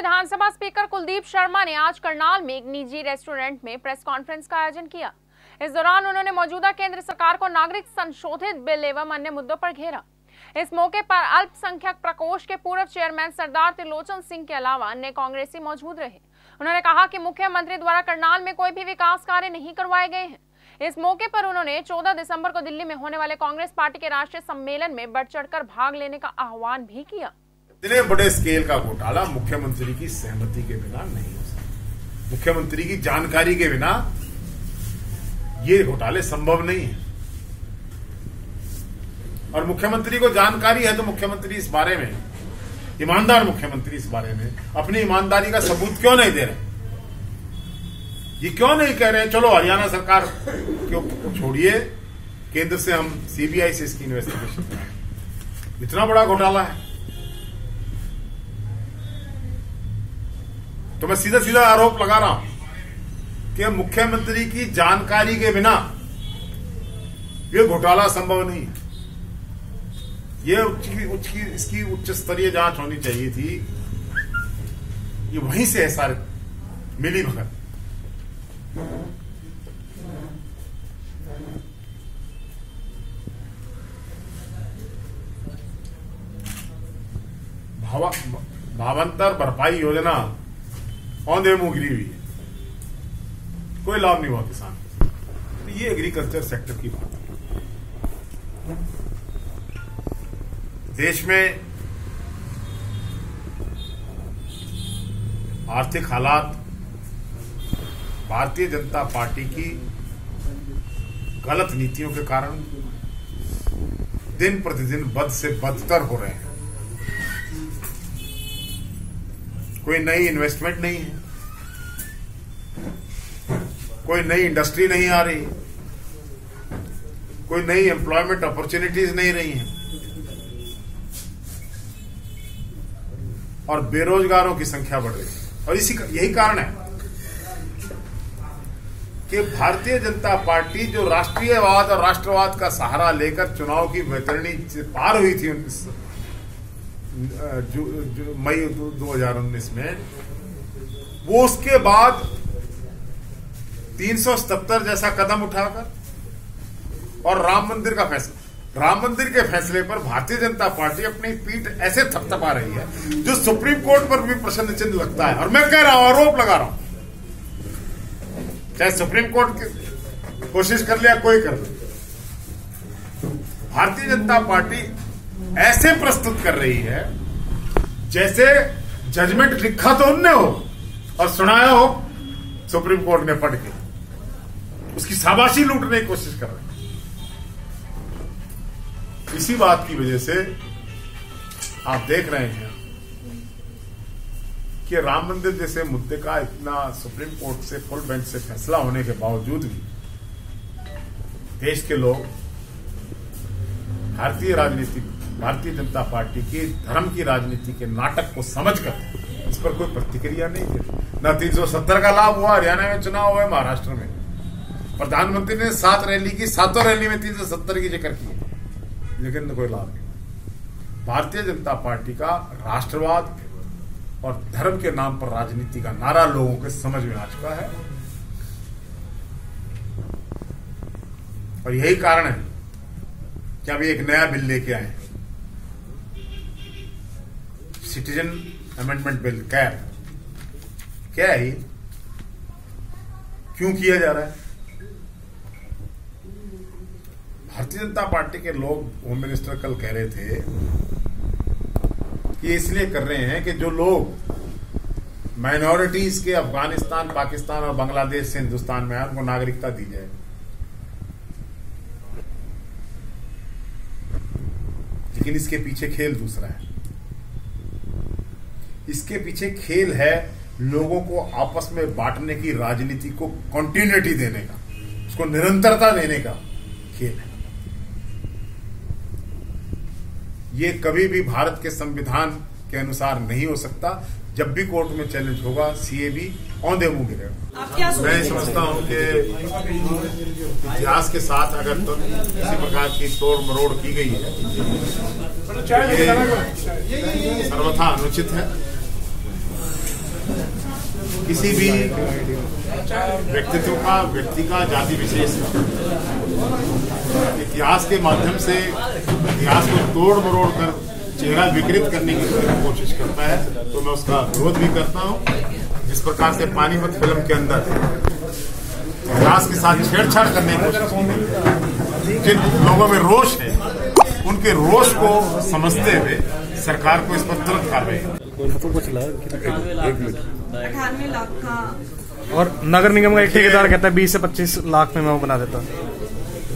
विधानसभा speaker Kuldeep Sharma ने आज करनाल में एक निजी रेस्टोरेंट में प्रेस कॉन्फ्रेंस का आयोजन किया। इस दौरान उन्होंने मौजूदा केंद्र सरकार को नागरिक संशोधित बिल एवं अन्य मुद्दों पर घेरा। इस मौके पर अल्पसंख्यक प्रकोष्ठ के पूर्व चेयरमैन सरदार त्रिलोचन सिंह के अलावा अन्य कांग्रेसी मौजूद रहे। उन्होंने कहा कि मुख्यमंत्री द्वारा करनाल में कोई भी विकास कार्य नहीं करवाए गए हैं। इस मौके पर उन्होंने 14 दिसंबर को दिल्ली में होने वाले कांग्रेस पार्टी के राष्ट्रीय सम्मेलन में बढ़ चढ़कर भाग लेने का आह्वान भी किया। इतने बड़े स्केल का घोटाला मुख्यमंत्री की सहमति के बिना नहीं हो सकता। मुख्यमंत्री की जानकारी के बिना ये घोटाले संभव नहीं है। और मुख्यमंत्री को जानकारी है तो मुख्यमंत्री इस बारे में, ईमानदार मुख्यमंत्री इस बारे में अपनी ईमानदारी का सबूत क्यों नहीं दे रहे? ये क्यों नहीं कह रहे? चलो, हरियाणा सरकार क्यों छोड़िए। केंद्र से हम सीबीआई से इसकी इन्वेस्टिगेशन इतना बड़ा घोटाला है। तो मैं सीधा सीधा आरोप लगा रहा हूँ कि मुख्यमंत्री की जानकारी के बिना यह घोटाला संभव नहीं ये उच्च की उच्च की, इसकी उच्च स्तरीय जाँच होनी चाहिए थी। ये वहीं से है सारे मिली भगत। भावा, भावांतर भरपाई योजना औंधे मुँह गिरी हुई है। कोई लाभ नहीं हुआ किसान तो ये एग्रीकल्चर सेक्टर की बात है। देश में आर्थिक हालात, भारतीय जनता पार्टी की गलत नीतियों के कारण दिन प्रतिदिन बद से बदतर हो रहे हैं। कोई नई इन्वेस्टमेंट नहीं है। कोई नई इंडस्ट्री नहीं आ रही। कोई नई एम्प्लॉयमेंट अपॉर्चुनिटीज़ नहीं रही हैं। और बेरोजगारों की संख्या बढ़ रही है। और इसी यही कारण है कि भारतीय जनता पार्टी जो राष्ट्रीयवाद और राष्ट्रवाद का सहारा लेकर चुनाव की बैतरणी पार हुई थी मई दो हज़ार उन्नीस में, वो उसके बाद तीन सौ सतर जैसा कदम उठाकर और राम मंदिर का फैसला। राम मंदिर के फैसले पर भारतीय जनता पार्टी अपनी पीठ ऐसे थपथपा रही है, जो सुप्रीम कोर्ट पर भी प्रश्न चिन्ह लगता है। और मैं कह रहा हूँ, आरोप लगा रहा हूँ। चाहे सुप्रीम कोर्ट की कोशिश कर लिया कोई कर ले, भारतीय जनता पार्टी ऐसे प्रस्तुत कर रही है, जैसे जजमेंट लिखा तो उनने हो और सुनाया हो सुप्रीम कोर्ट ने पढ़ के। उसकी शाबाशी लूटने की कोशिश कर रहे इसी बात की वजह से आप देख रहे हैं कि राम मंदिर जैसे मुद्दे का इतना सुप्रीम कोर्ट से फुल बेंच से फैसला होने के बावजूद भी देश के लोग, भारतीय राजनीति भारतीय जनता पार्टी की धर्म की राजनीति के नाटक को समझकर इस पर कोई प्रतिक्रिया नहीं दी न तीन सौ सत्तर का लाभ हुआ, हरियाणा में चुनाव हुआ महाराष्ट्र में। प्रधानमंत्री ने सात रैली की, सातों रैली में तीन सौ सत्तर की ज़िक्र की लेकिन कोई लाभ नहीं भारतीय जनता पार्टी का राष्ट्रवाद और धर्म के नाम पर राजनीति का नारा लोगों के समझ में आ चुका है। और यही कारण है कि अभी एक नया बिल लेके आए सिटीजन अमेंडमेंट बिल कैब क्या है ये? क्यों किया जा रहा है? भारतीय जनता पार्टी के लोग होम मिनिस्टर कल कह रहे थे कि इसलिए कर रहे हैं कि जो लोग माइनॉरिटीज के अफ़गानिस्तान, पाकिस्तान और बांग्लादेश से हिंदुस्तान में आए उनको नागरिकता दी जाए। लेकिन इसके पीछे खेल दूसरा है। इसके पीछे खेल है लोगों को आपस में बांटने की, राजनीति को कंटिन्यूटी देने का, उसको निरंतरता देने का खेल है। ये कभी भी भारत के संविधान के अनुसार नहीं हो सकता। जब भी कोर्ट में चैलेंज होगा सीएबी औंधे मुँह गिरेगा। मैं समझता हूँ कि इतिहास के साथ अगर तो किसी प्रकार की तोड़ मरोड़ की गई है ये सर्वथा अनुचित है। किसी भी व्यक्तित्व का व्यक्ति का जाति विशेष इतिहास के माध्यम से इतिहास को तोड़ मरोड़ कर चेहरा विकृत करने की कोशिश करता है तो मैं उसका विरोध भी करता हूँ। जिस प्रकार से पानीपत फ़िल्म के अंदर इतिहास के साथ छेड़छाड़ करने की कोशिश की जिन लोगों में रोष है उनके रोष को समझते हुए सरकार को इस पर तुरंत कार्रवाई अठानवे लाख का। और नगर निगम का एक ठेकेदार कहता है बीस से पच्चीस लाख में मैं वो बना देता।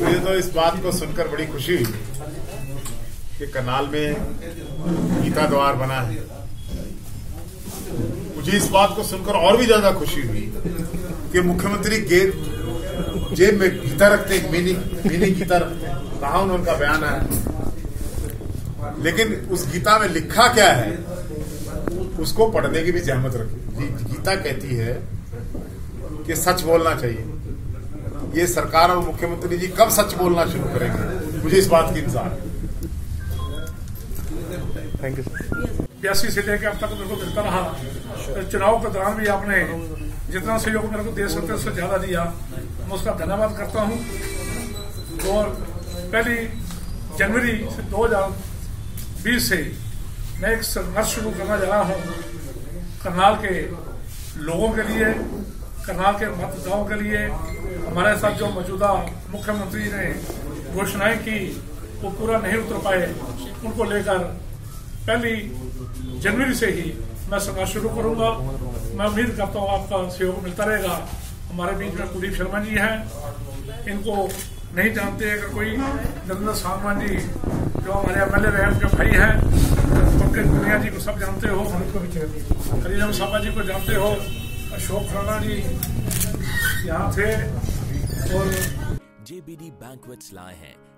मुझे तो इस बात को सुनकर बड़ी खुशी हुई। कि कनाल में गीता द्वार बना है। मुझे इस बात को सुनकर और भी ज़्यादा खुशी हुई कि मुख्यमंत्री गेट जेब में गीता रखते मिनी मिनी गीता रखते कहा उनका बयान है। लेकिन उस गीता में लिखा क्या है, उसको पढ़ने की भी जहमत रखी। गीता कहती है कि सच बोलना चाहिए। ये सरकार और मुख्यमंत्री जी कब सच बोलना शुरू करेंगे? मुझे इस बात की इंतज़ार है। थैंक यू बयासी से लेकर अब तक मेरे को मिलता रहा। चुनाव के दौरान भी आपने जितना सहयोग मेरे को दे सकते उससे ज़्यादा दिया। मैं उसका धन्यवाद करता हूँ। और पहली जनवरी से 2020 से मैं एक संघर्ष शुरू करना जा रहा हूँ करनाल के लोगों के लिए, करनाल के मतदाताओं के लिए। हमारे साथ जो मौजूदा मुख्यमंत्री ने घोषणाएँ की, वो पूरा नहीं उतर पाए। उनको लेकर पहली जनवरी से ही मैं संघर्ष शुरू करूँगा। मैं उम्मीद करता हूँ आपका सहयोग मिलता रहेगा। हमारे बीच में कुलदीप शर्मा जी हैं। इनको नहीं जानते अगर कोई नरेंद्र सांगवान जी, जो हमारे एम एल ए रहे उनके भाई हैं, पंकज दुनिया जी को सब जानते हो। हरिराम साबा जी को जानते हो। अशोक राणा जी यहाँ थे। और JBD Banquets लाए हैं।